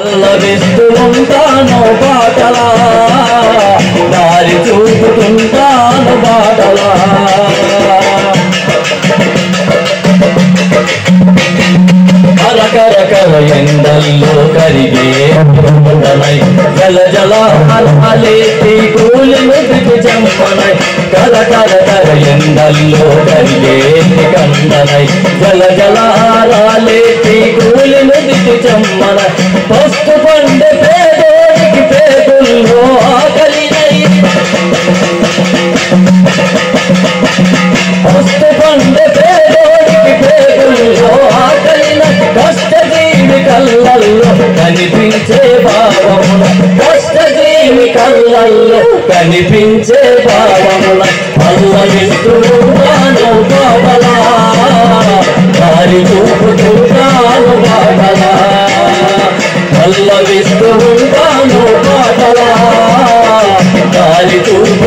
పల్లవిస్తూ ఉంటాను బాటలా. దారి చూపుతుంటాను బాటలా. కర ఎండల్లో కరిగే ఉండనై జల జల అలలేసి కూలిను దిగు చంపనై కర కర కర ఎండల్లో కరిగే కందనై జల జల అలలేసి కనిపించే భావముల కష్ట జీవి కళ్ళల్లో కనిపించే భావమున పల్లవిస్తున్నాను బాబలా దారి చూపుతున్నాను బాబలా పల్లవిస్తూ ఉంటాను బాబలా దారి చూపు